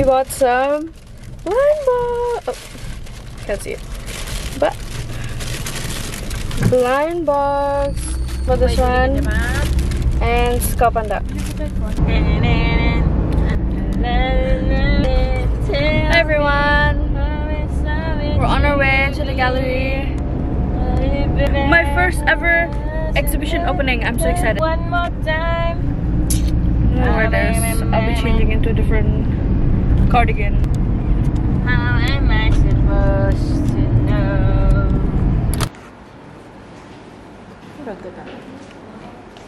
We bought some blind box. Oh, can't see it. But blind box for this one and Panda. Hi everyone! We're on our way to the gallery. My first ever exhibition opening. I'm so excited. One more time. Wear this. I'll be changing into a different cardigan. How am I supposed to know?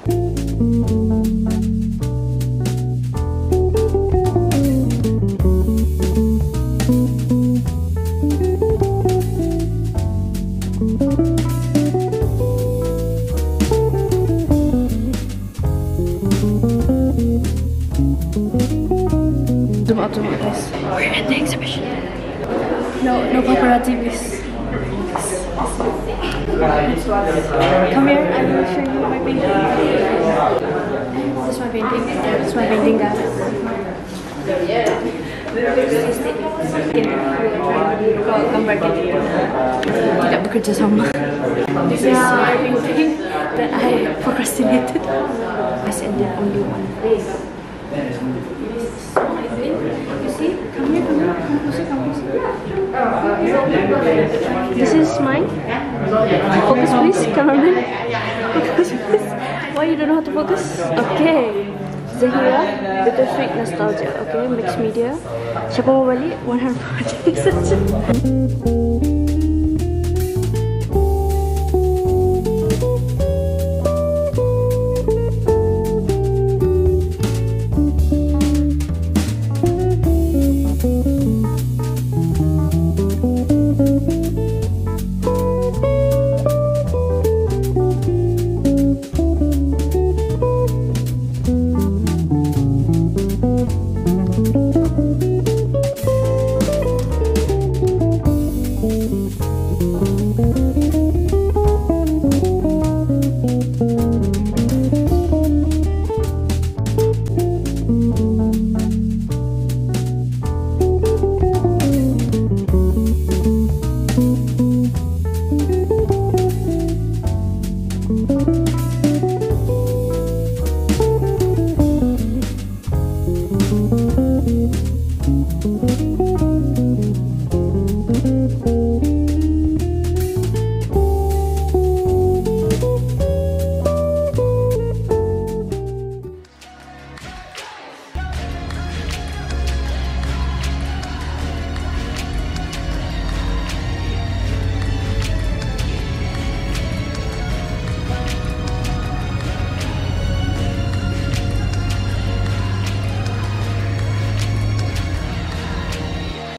Zoom zoom out, please. We're at the exhibition. No, no paparazzi, please. Come here, I will show you my painting. This is my painting. This is my painting, guys. Kau gambar gitu. Tidak bekerja sama. This is my painting that I procrastinated. I said that only one. You see? Come here, come here. Come closer, come closer. This is mine. Focus please, cameraman. Focus please. Why you don't know how to focus? Okay. Zahira, Bittersweet Nostalgia. Okay, mixed media. Siapa mau balik? 100% saja.